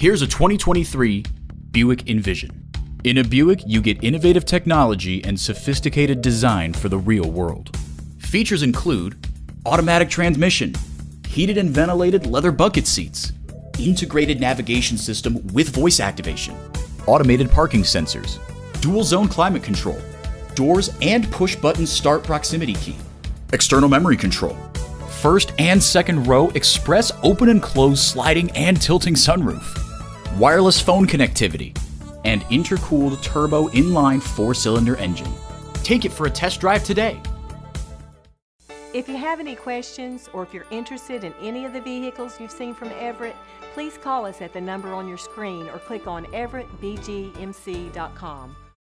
Here's a 2023 Buick Envision. In a Buick, you get innovative technology and sophisticated design for the real world. Features include automatic transmission, heated and ventilated leather bucket seats, integrated navigation system with voice activation, automated parking sensors, dual zone climate control, doors and push button start proximity key, external memory control, first and second row express open and close sliding and tilting sunroof, wireless phone connectivity, and intercooled turbo inline four cylinder engine. Take it for a test drive today. If you have any questions or if you're interested in any of the vehicles you've seen from Everett, please call us at the number on your screen or click on everettbgmc.com.